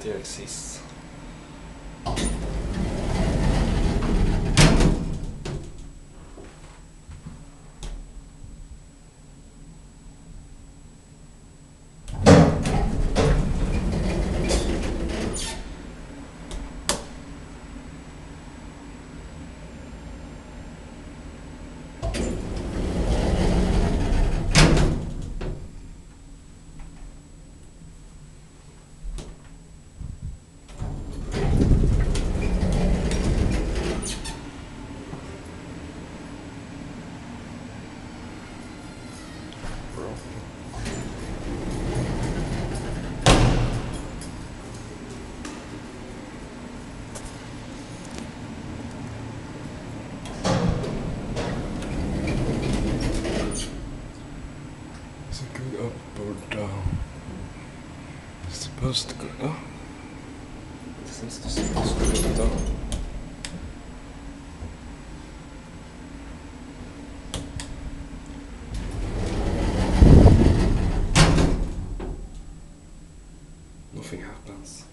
there exists. Supposed to go up. This is supposed to go down. Nothing happens.